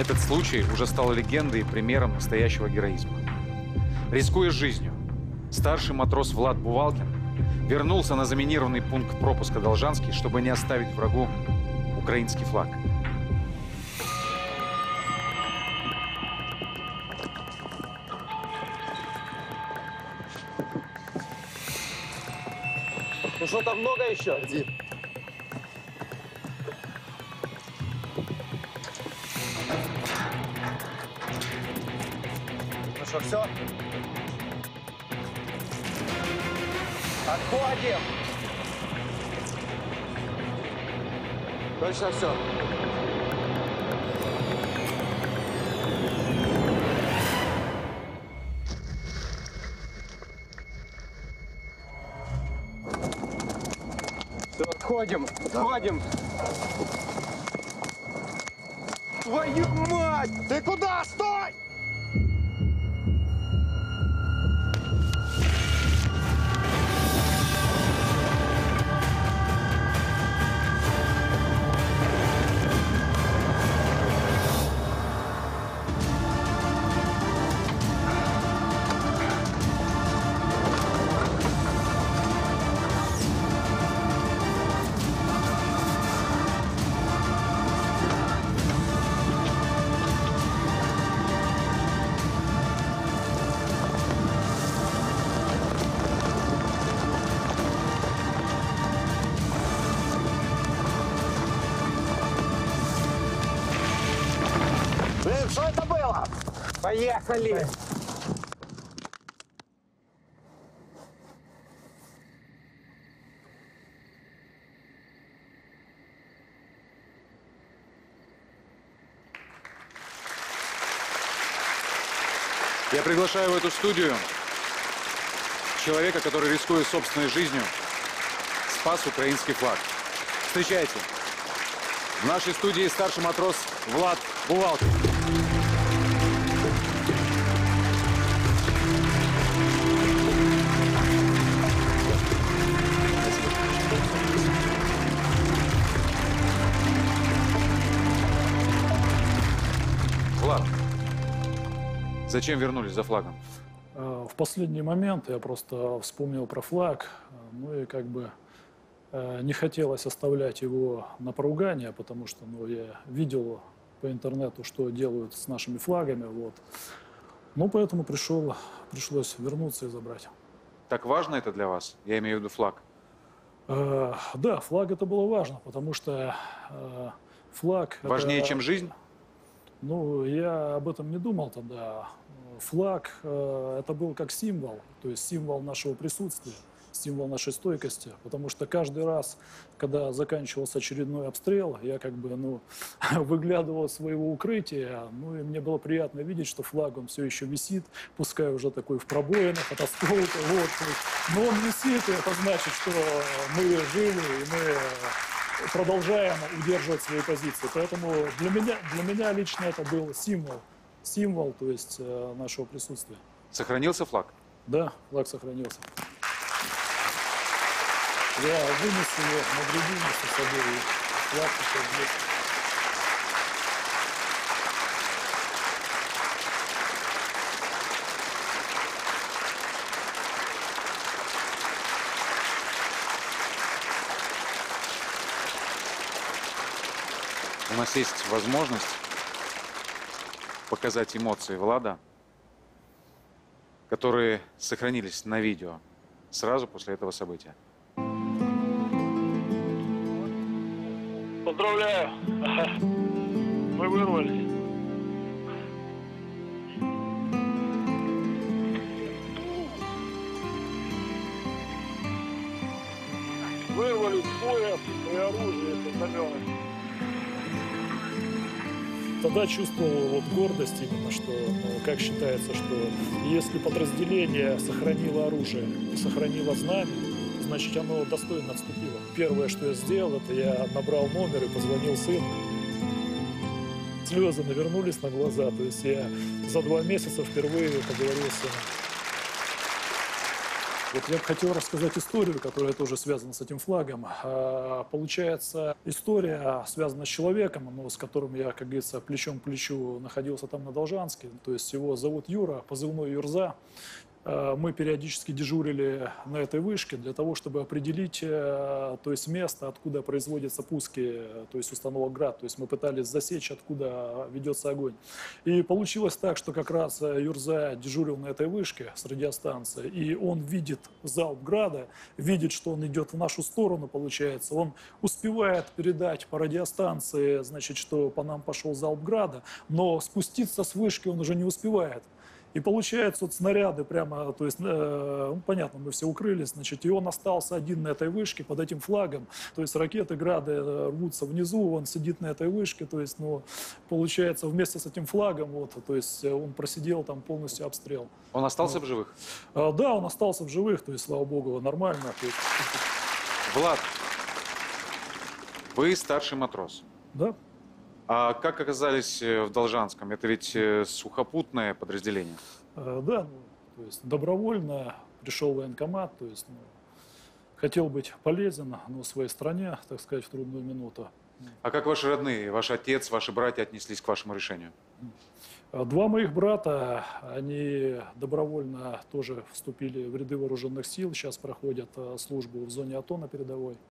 Этот случай уже стал легендой и примером настоящего героизма. Рискуя жизнью, старший матрос Влад Бувалкин вернулся на заминированный пункт пропуска Должанский, чтобы не оставить врагу украинский флаг. Ну что, там много еще? Один. Что, все? Отходим! Точно все. Все, отходим, отходим. Твою мать! Ты куда? Стой! Поехали! Я приглашаю в эту студию человека, который, рискуя собственной жизнью, спас украинский флаг. Встречайте. В нашей студии старший матрос Влад Бувалкин. Зачем вернулись за флагом? Э, В последний момент я просто вспомнил про флаг, ну и как бы э, не хотелось оставлять его на поругание, потому что ну, я видел по интернету, что делают с нашими флагами, вот. Ну, поэтому пришел, пришлось вернуться и забрать. Так важно это для вас? Я имею в виду флаг. Э, Да, флаг это было важно, потому что э, флаг... это- Важнее, чем жизнь? Ну, я об этом не думал тогда. Флаг э, это был как символ, то есть символ нашего присутствия, символ нашей стойкости, потому что каждый раз, когда заканчивался очередной обстрел, я как бы, ну, выглядывал своего укрытия, ну, и мне было приятно видеть, что флаг, он все еще висит, пускай уже такой в пробоинах, от осколка, вот, но он висит, и это значит, что мы живы, и мы э, продолжаем удерживать свои позиции. Поэтому для меня, для меня лично это был символ, символ, то есть э, нашего присутствия. Сохранился флаг? Да, флаг сохранился. Я вынес его на груди с собой, и флаг сейчас здесь. Нас есть возможность показать эмоции Влада, которые сохранились на видео сразу после этого события. Поздравляю. Вы вырвались. Вырвались пояс и оружие со знаменами. Тогда чувствовал вот гордость именно, что, ну, как считается, что если подразделение сохранило оружие и сохранило знамя, значит, оно достойно отступило. Первое, что я сделал, это я набрал номер и позвонил сыну. Слезы навернулись на глаза, то есть я за два месяца впервые поговорил с сыном. Вот я бы хотел рассказать историю, которая тоже связана с этим флагом. А, Получается, история связана с человеком, ну, с которым я, как говорится, плечом к плечу находился там на Должанске. То есть его зовут Юра, позывной Юрза. А, Мы периодически дежурили на этой вышке для того, чтобы определить э, то есть место, откуда производятся пуски, э, то есть установок «Град». То есть мы пытались засечь, откуда ведется огонь. И получилось так, что как раз э, Юрза дежурил на этой вышке с радиостанции, и он видит залп Града, видит, что он идет в нашу сторону, получается. Он успевает передать по радиостанции, значит, что по нам пошел залп Града, но спуститься с вышки он уже не успевает. И получается, вот снаряды прямо, то есть, э, ну, понятно, мы все укрылись, значит, и он остался один на этой вышке под этим флагом. То есть ракеты, грады э, рвутся внизу, он сидит на этой вышке, то есть, ну, получается, вместе с этим флагом, вот, то есть э, он просидел там полностью обстрел. Он остался в живых? А, да, он остался в живых, то есть, слава богу, нормально. Есть, Влад, вы старший матрос. да, А как оказались э, в Должанском? Это ведь э, сухопутное подразделение. Э, Да, ну, то есть добровольно пришел в военкомат, то есть ну, хотел быть полезен ну, своей стране, так сказать, в трудную минуту. А как ваши родные, ваш отец, ваши братья отнеслись к вашему решению? Два моих брата, они добровольно тоже вступили в ряды вооруженных сил, сейчас проходят службу в зоне АТО на передовой.